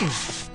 Hmm.